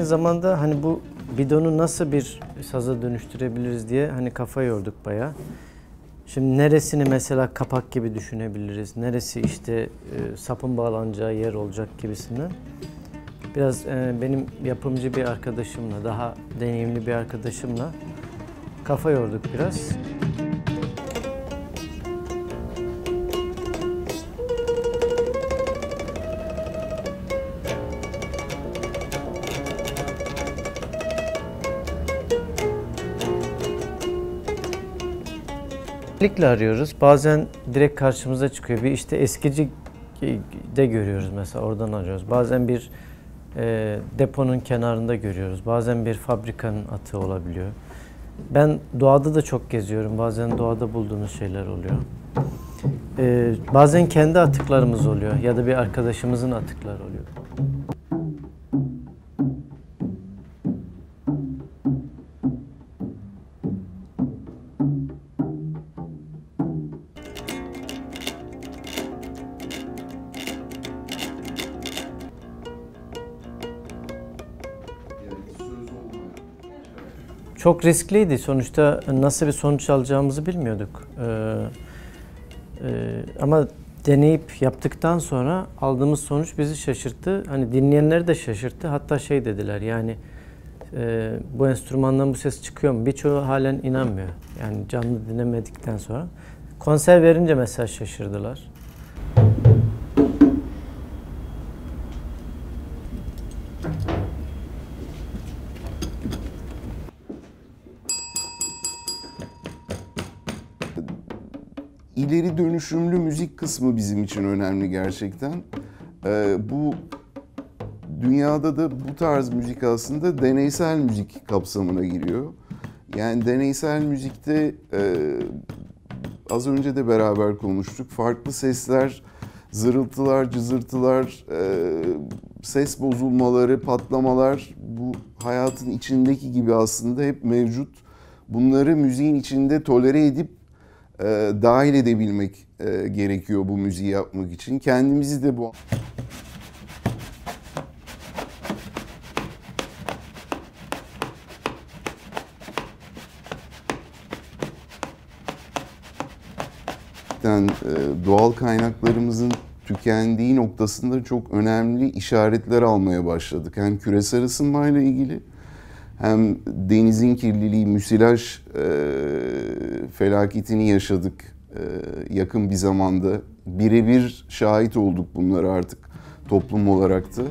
Aynı zamanda hani bu bidonu nasıl bir saza dönüştürebiliriz diye hani kafa yorduk bayağı. Şimdi neresini mesela kapak gibi düşünebiliriz, neresi işte e, sapın bağlanacağı yer olacak gibisinden. Biraz e, benim yapımcı bir arkadaşımla, daha deneyimli bir arkadaşımla kafa yorduk biraz. Özellikle arıyoruz. Bazen direkt karşımıza çıkıyor. Bir işte eskici de görüyoruz mesela oradan arıyoruz. Bazen bir e, deponun kenarında görüyoruz. Bazen bir fabrikanın atığı olabiliyor. Ben doğada da çok geziyorum. Bazen doğada bulduğumuz şeyler oluyor. E, bazen kendi atıklarımız oluyor ya da bir arkadaşımızın atıkları oluyor. Çok riskliydi. Sonuçta nasıl bir sonuç alacağımızı bilmiyorduk. Ee, e, ama deneyip yaptıktan sonra aldığımız sonuç bizi şaşırttı. Hani dinleyenleri de şaşırttı. Hatta şey dediler yani e, bu enstrümandan bu ses çıkıyor mu? Birçoğu halen inanmıyor. Yani canlı dinlemedikten sonra. Konser verince mesela şaşırdılar. İleri dönüşümlü müzik kısmı bizim için önemli gerçekten. Ee, bu dünyada da bu tarz müzik aslında deneysel müzik kapsamına giriyor. Yani deneysel müzikte e, az önce de beraber konuştuk. Farklı sesler, zırıltılar, cızırtılar, e, ses bozulmaları, patlamalar bu hayatın içindeki gibi aslında hep mevcut. Bunları müziğin içinde tolere edip e, dahil edebilmek e, gerekiyor bu müziği yapmak için. Kendimizi de bu e, doğal kaynaklarımızın tükendiği noktasında çok önemli işaretler almaya başladık. Hem küresel ısınmayla ilgili hem denizin kirliliği, müsilaj e, felaketini yaşadık e, yakın bir zamanda. Birebir şahit olduk bunlara artık toplum olarak da.